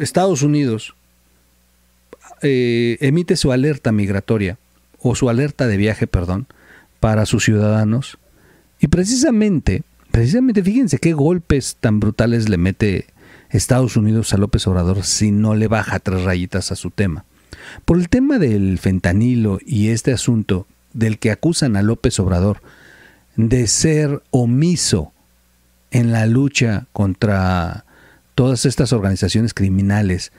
Estados Unidos eh, emite su alerta migratoria o su alerta de viaje, perdón, para sus ciudadanos. Y precisamente, precisamente, fíjense qué golpes tan brutales le mete Estados Unidos a López Obrador si no le baja tres rayitas a su tema. Por el tema del fentanilo y este asunto del que acusan a López Obrador de ser omiso en la lucha contra todas estas organizaciones criminales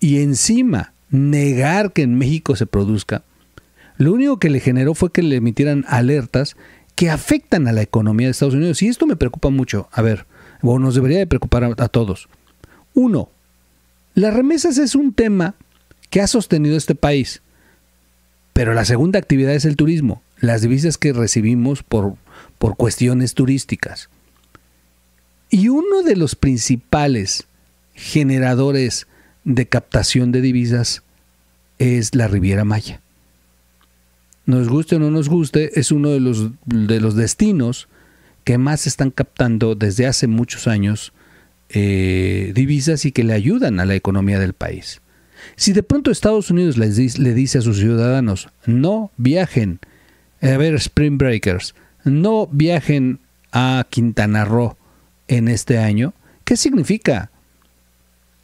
y encima negar que en México se produzca, lo único que le generó fue que le emitieran alertas que afectan a la economía de Estados Unidos. Y esto me preocupa mucho. A ver, o nos debería de preocupar a, a todos. Uno, las remesas es un tema que ha sostenido este país. Pero la segunda actividad es el turismo, las divisas que recibimos por, por cuestiones turísticas. Y uno de los principales generadores de captación de divisas es la Riviera Maya. Nos guste o no nos guste, es uno de los, de los destinos que más están captando desde hace muchos años eh, divisas y que le ayudan a la economía del país. Si de pronto Estados Unidos le dice a sus ciudadanos, no viajen a ver Spring Breakers, no viajen a Quintana Roo en este año, ¿qué significa?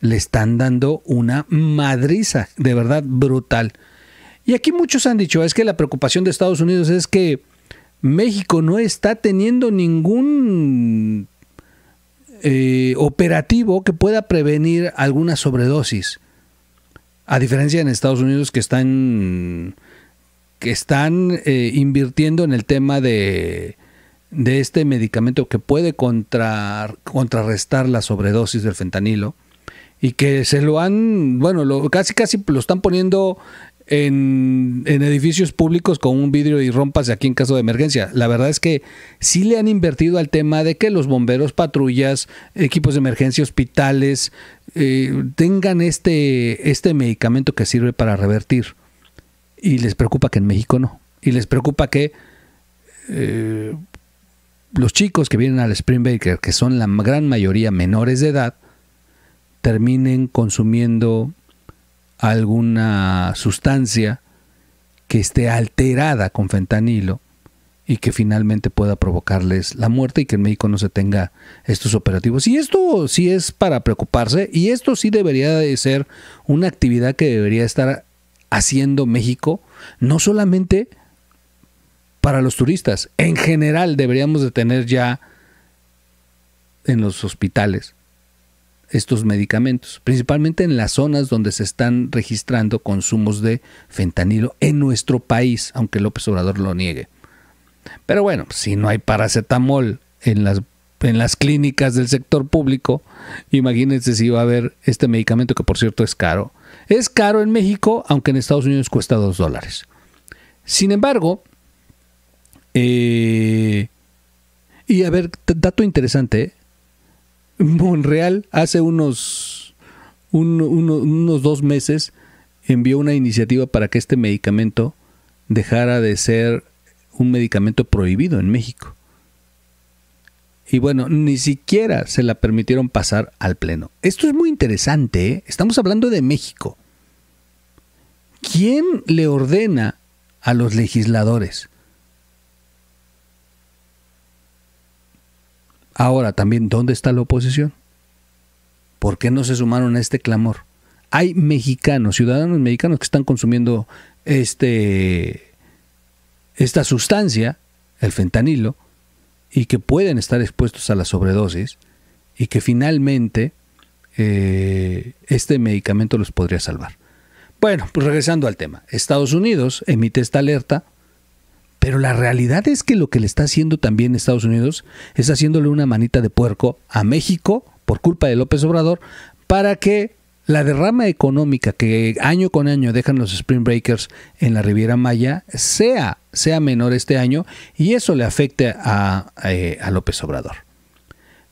le están dando una madriza, de verdad brutal. Y aquí muchos han dicho, es que la preocupación de Estados Unidos es que México no está teniendo ningún eh, operativo que pueda prevenir alguna sobredosis. A diferencia en Estados Unidos que están que están eh, invirtiendo en el tema de, de este medicamento que puede contra, contrarrestar la sobredosis del fentanilo y que se lo han, bueno, lo, casi casi lo están poniendo en, en, edificios públicos con un vidrio y rompas aquí en caso de emergencia. La verdad es que sí le han invertido al tema de que los bomberos, patrullas, equipos de emergencia, hospitales, eh, tengan este, este medicamento que sirve para revertir. Y les preocupa que en México no. Y les preocupa que eh, los chicos que vienen al Spring Baker, que son la gran mayoría menores de edad, terminen consumiendo alguna sustancia que esté alterada con fentanilo y que finalmente pueda provocarles la muerte y que en México no se tenga estos operativos. Y esto sí es para preocuparse y esto sí debería de ser una actividad que debería estar haciendo México, no solamente para los turistas, en general deberíamos de tener ya en los hospitales estos medicamentos, principalmente en las zonas donde se están registrando consumos de fentanilo en nuestro país, aunque López Obrador lo niegue. Pero bueno, si no hay paracetamol en las, en las clínicas del sector público, imagínense si va a haber este medicamento que por cierto es caro. Es caro en México, aunque en Estados Unidos cuesta dos dólares. Sin embargo, eh, y a ver, dato interesante, Monreal hace unos, unos dos meses envió una iniciativa para que este medicamento dejara de ser un medicamento prohibido en México. Y bueno, ni siquiera se la permitieron pasar al Pleno. Esto es muy interesante, ¿eh? estamos hablando de México. ¿Quién le ordena a los legisladores Ahora también, ¿dónde está la oposición? ¿Por qué no se sumaron a este clamor? Hay mexicanos, ciudadanos mexicanos que están consumiendo este, esta sustancia, el fentanilo, y que pueden estar expuestos a la sobredosis y que finalmente eh, este medicamento los podría salvar. Bueno, pues regresando al tema, Estados Unidos emite esta alerta pero la realidad es que lo que le está haciendo también Estados Unidos es haciéndole una manita de puerco a México por culpa de López Obrador para que la derrama económica que año con año dejan los Spring Breakers en la Riviera Maya sea, sea menor este año y eso le afecte a, eh, a López Obrador.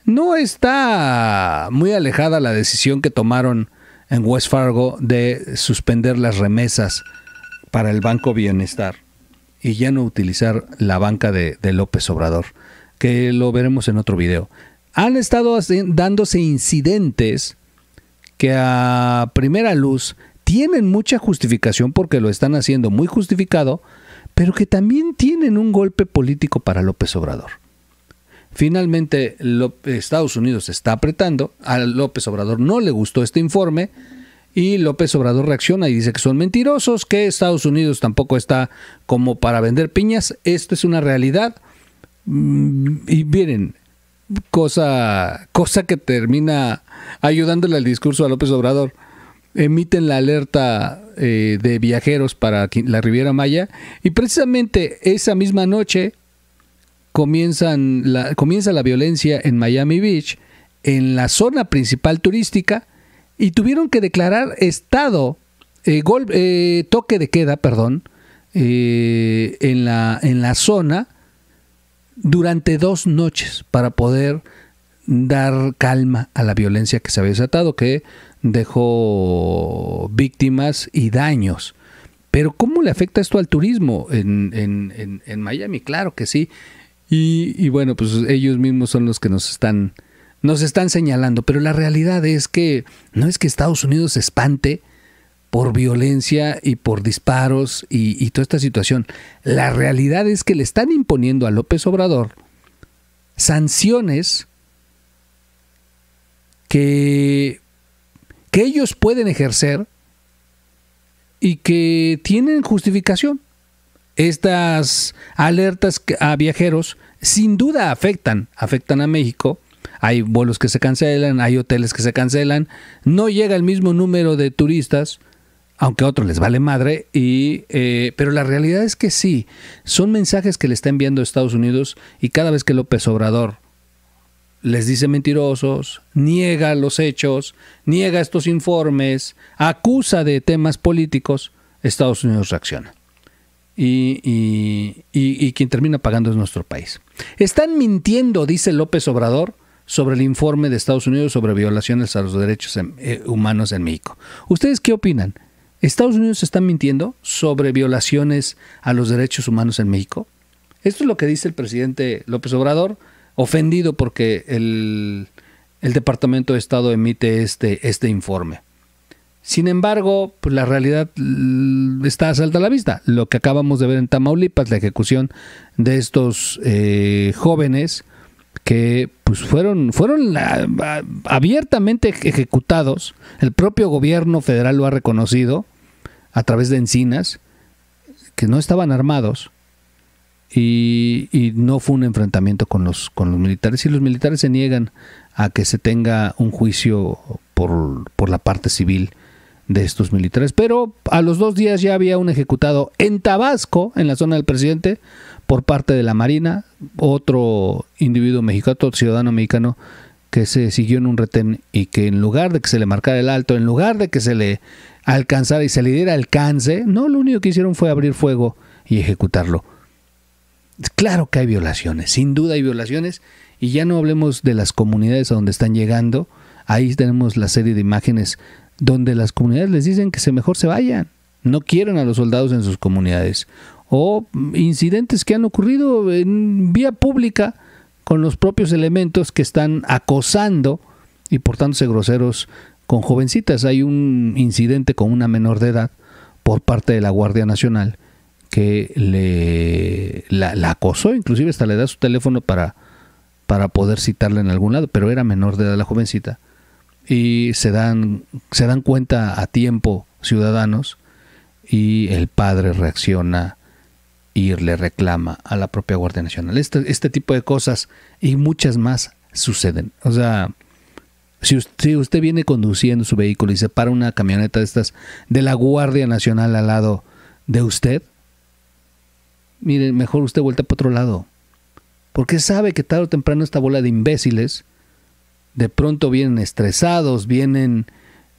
No está muy alejada la decisión que tomaron en West Fargo de suspender las remesas para el Banco Bienestar y ya no utilizar la banca de, López Obrador, que lo veremos en otro video. han estado dándose incidentes que a primera luz tienen mucha justificación porque lo están haciendo muy justificado, pero que también tienen un golpe político para López Obrador. Finalmente, Estados Unidos está apretando, a López Obrador no le gustó este informe y López Obrador reacciona y dice que son mentirosos, que Estados Unidos tampoco está como para vender piñas, esto es una realidad. Mm, y miren, cosa, cosa que termina ayudándole al discurso a López Obrador. Emiten la alerta eh, de viajeros para la Riviera Maya y precisamente esa misma noche comienzan comienza la violencia en Miami Beach, en la zona principal turística, y tuvieron que declarar estado, eh, eh, toque de queda, perdón, en, la, en la zona durante dos noches para poder dar calma a la violencia que se había desatado, que dejó víctimas y daños. Pero ¿cómo le afecta esto al turismo en, en, en, Miami? Claro que sí. Y, y, bueno, pues ellos mismos son los que nos están, nos están señalando. Pero la realidad es que no es que Estados Unidos se espante por violencia y por disparos y, toda esta situación. La realidad es que le están imponiendo a López Obrador sanciones que, que ellos pueden ejercer y que tienen justificación. Estas alertas a viajeros sin duda afectan, afectan a México. Hay vuelos que se cancelan, hay hoteles que se cancelan, no llega el mismo número de turistas, aunque a otros les vale madre, y, eh, pero la realidad es que sí, son mensajes que le está enviando Estados Unidos y cada vez que López Obrador les dice mentirosos, niega los hechos, niega estos informes, acusa de temas políticos, Estados Unidos reacciona. Y, y, y, quien termina pagando es nuestro país. Están mintiendo, dice López Obrador, sobre el informe de Estados Unidos sobre violaciones a los derechos eh, humanos en México. ¿Ustedes qué opinan? ¿Estados Unidos está mintiendo sobre violaciones a los derechos humanos en México? Esto es lo que dice el presidente López Obrador, ofendido porque el, Departamento de Estado emite este, este informe. Sin embargo, pues la realidad está a salta a la vista. Lo que acabamos de ver en Tamaulipas, la ejecución de estos eh, jóvenes que pues fueron, fueron abiertamente ejecutados. El propio gobierno federal lo ha reconocido a través de encinas, que no estaban armados y, no fue un enfrentamiento con los, con los militares. Y los militares se niegan a que se tenga un juicio por, por la parte civil de estos militares. Pero a los dos días ya había un ejecutado en Tabasco, en la zona del presidente, por parte de la Marina, otro individuo mexicano, otro ciudadano mexicano que se siguió en un retén y que en lugar de que se le marcara el alto, en lugar de que se le alcanzara y se le diera alcance, no, lo único que hicieron fue abrir fuego y ejecutarlo. Claro que hay violaciones, sin duda hay violaciones, y ya no hablemos de las comunidades a donde están llegando, ahí tenemos la serie de imágenes donde las comunidades les dicen que se mejor se vayan, no quieren a los soldados en sus comunidades, o incidentes que han ocurrido en vía pública con los propios elementos que están acosando y portándose groseros con jovencitas. Hay un incidente con una menor de edad por parte de la Guardia Nacional que le la, acosó, inclusive hasta le da su teléfono para, para poder citarla en algún lado, pero era menor de edad la jovencita. Y se dan, se dan cuenta a tiempo ciudadanos y el padre reacciona y le reclama a la propia Guardia Nacional. Este, este tipo de cosas y muchas más suceden. O sea, si usted, viene conduciendo su vehículo y se para una camioneta de estas de la Guardia Nacional al lado de usted, mire, mejor usted vuelta para otro lado. Porque sabe que tarde o temprano esta bola de imbéciles de pronto vienen estresados, vienen,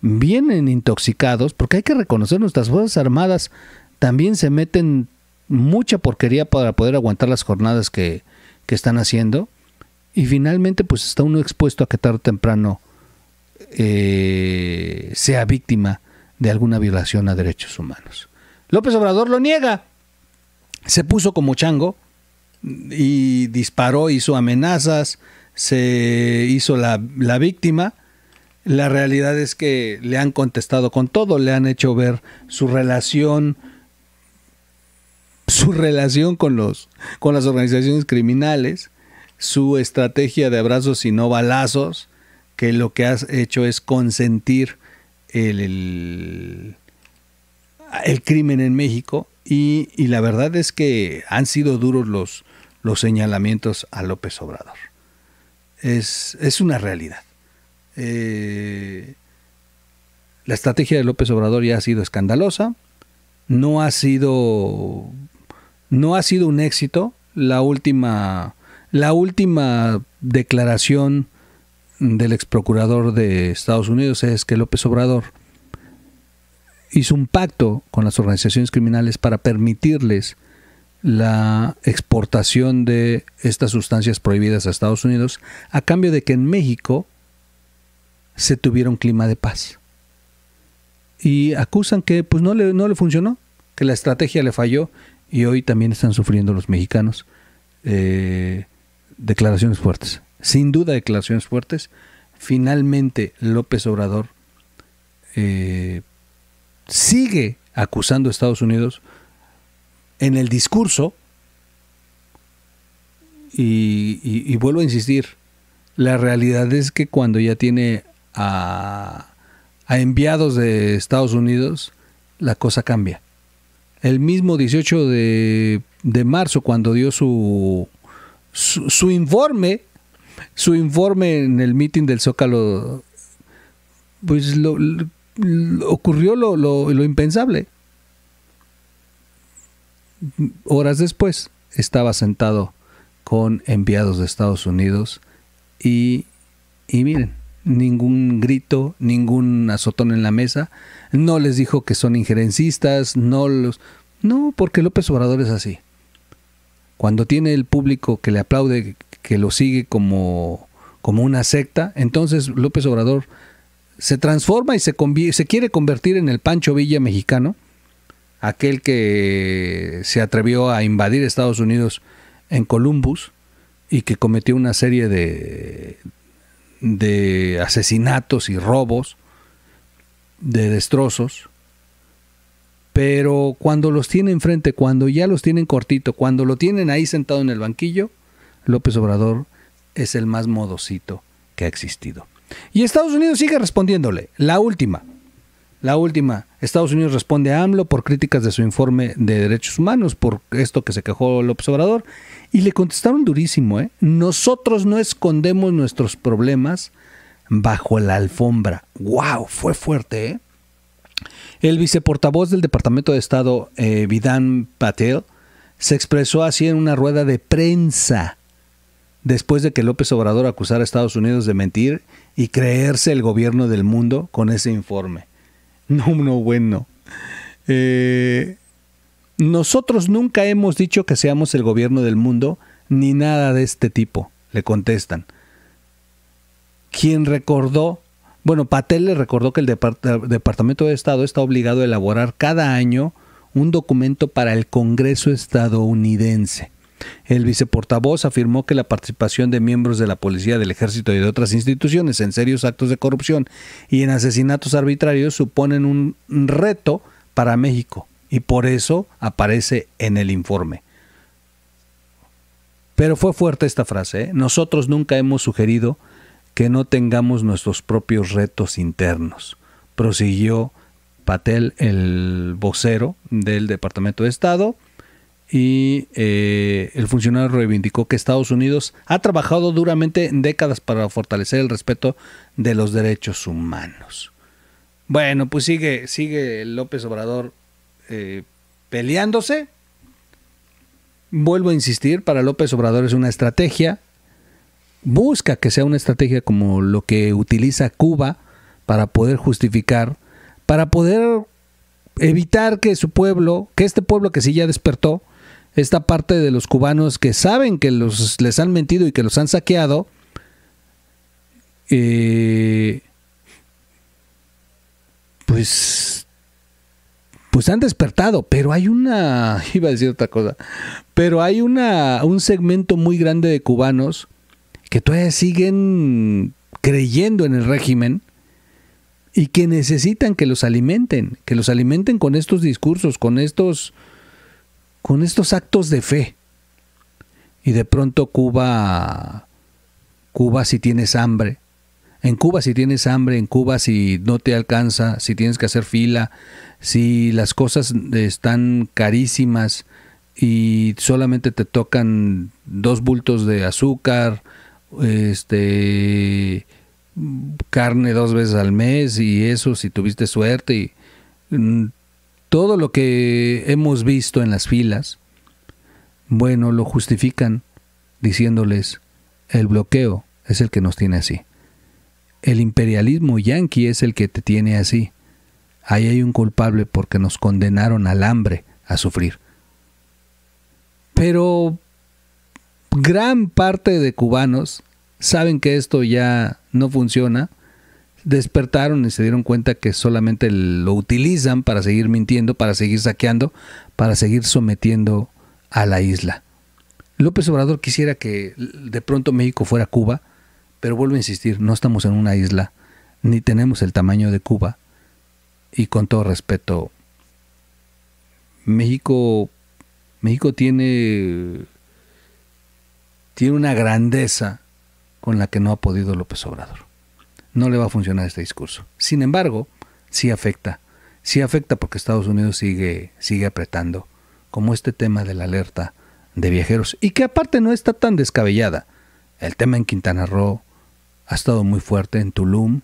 vienen intoxicados, porque hay que reconocer nuestras Fuerzas Armadas también se meten mucha porquería para poder aguantar las jornadas que, que están haciendo. Y finalmente, pues está uno expuesto a que tarde o temprano eh, sea víctima de alguna violación a derechos humanos. López Obrador lo niega. Se puso como chango y disparó, hizo amenazas, se hizo la, la víctima. La realidad es que le han contestado con todo, le han hecho ver su relación su relación con los con las organizaciones criminales, su estrategia de abrazos y no balazos, que lo que has hecho es consentir el, el, crimen en México y, la verdad es que han sido duros los, los señalamientos a López Obrador. Es, es una realidad. Eh, la estrategia de López Obrador ya ha sido escandalosa, no ha sido, no ha sido un éxito. La última, la última declaración del ex procurador de Estados Unidos es que López Obrador hizo un pacto con las organizaciones criminales para permitirles la exportación de estas sustancias prohibidas a Estados Unidos a cambio de que en México se tuviera un clima de paz. Y acusan que pues no le, no le funcionó, que la estrategia le falló y hoy también están sufriendo los mexicanos eh, declaraciones fuertes sin duda declaraciones fuertes. Finalmente López Obrador eh, sigue acusando a Estados Unidos en el discurso y, vuelvo a insistir, la realidad es que cuando ya tiene a, enviados de Estados Unidos, la cosa cambia. El mismo 18 de, marzo, cuando dio su, su informe su informe en el meeting del Zócalo, pues lo, ocurrió lo, lo, impensable. Horas después estaba sentado con enviados de Estados Unidos y, y miren, ningún grito, ningún azotón en la mesa, no les dijo que son injerencistas, no los... No, porque López Obrador es así. Cuando tiene el público que le aplaude, que lo sigue como, como una secta, entonces López Obrador se transforma y se, se quiere convertir en el Pancho Villa mexicano, aquel que se atrevió a invadir Estados Unidos en Columbus y que cometió una serie de, de asesinatos y robos, de destrozos, pero cuando los tiene enfrente, cuando ya los tienen cortito, cuando lo tienen ahí sentado en el banquillo, López Obrador es el más modosito que ha existido. Y Estados Unidos sigue respondiéndole. La última. La última. Estados Unidos responde a AMLO por críticas de su informe de derechos humanos, por esto que se quejó López Obrador. Y le contestaron durísimo, ¿eh? Nosotros no escondemos nuestros problemas bajo la alfombra. ¡Wow! Fue fuerte, ¿eh? El viceportavoz del Departamento de Estado, eh, Patel, se expresó así en una rueda de prensa después de que López Obrador acusara a Estados Unidos de mentir y creerse el gobierno del mundo con ese informe. No, no, bueno. Eh, nosotros nunca hemos dicho que seamos el gobierno del mundo ni nada de este tipo, le contestan. Quien recordó, bueno, Patel le recordó que el Departamento de Estado está obligado a elaborar cada año un documento para el Congreso estadounidense el viceportavoz afirmó que la participación de miembros de la policía, del ejército y de otras instituciones en serios actos de corrupción y en asesinatos arbitrarios suponen un reto para México y por eso aparece en el informe. Pero fue fuerte esta frase. ¿eh? Nosotros nunca hemos sugerido que no tengamos nuestros propios retos internos, prosiguió Patel, el vocero del Departamento de Estado, y eh, el funcionario reivindicó que Estados Unidos ha trabajado duramente en décadas para fortalecer el respeto de los derechos humanos. Bueno, pues sigue, sigue López Obrador eh, peleándose. Vuelvo a insistir, para López Obrador es una estrategia. Busca que sea una estrategia como lo que utiliza Cuba para poder justificar, para poder evitar que su pueblo, que este pueblo que sí ya despertó, esta parte de los cubanos que saben que los, les han mentido y que los han saqueado, eh, pues, pues han despertado, pero hay una, iba a decir otra cosa, pero hay una, un segmento muy grande de cubanos que todavía siguen creyendo en el régimen y que necesitan que los alimenten, que los alimenten con estos discursos, con estos con estos actos de fe. Y de pronto Cuba Cuba si tienes hambre, en Cuba si tienes hambre, en Cuba si no te alcanza, si tienes que hacer fila, si las cosas están carísimas y solamente te tocan dos bultos de azúcar, este carne dos veces al mes y eso si tuviste suerte y mm, todo lo que hemos visto en las filas, bueno, lo justifican diciéndoles el bloqueo es el que nos tiene así. El imperialismo yanqui es el que te tiene así. Ahí hay un culpable porque nos condenaron al hambre, a sufrir. Pero gran parte de cubanos saben que esto ya no funciona, despertaron y se dieron cuenta que solamente lo utilizan para seguir mintiendo, para seguir saqueando, para seguir sometiendo a la isla. López Obrador quisiera que de pronto México fuera Cuba, pero vuelvo a insistir, no estamos en una isla, ni tenemos el tamaño de Cuba. Y con todo respeto, México, México tiene, tiene una grandeza con la que no ha podido López Obrador. No le va a funcionar este discurso. Sin embargo, sí afecta. Sí afecta porque Estados Unidos sigue, sigue apretando, como este tema de la alerta de viajeros, y que aparte no está tan descabellada. El tema en Quintana Roo ha estado muy fuerte, en Tulum,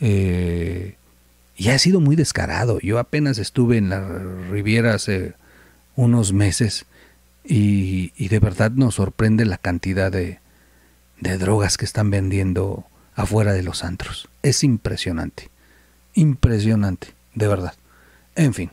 eh, y ha sido muy descarado. Yo apenas estuve en la Riviera hace unos meses y, y de verdad nos sorprende la cantidad de, de drogas que están vendiendo afuera de los antros. Es impresionante, impresionante, de verdad. En fin,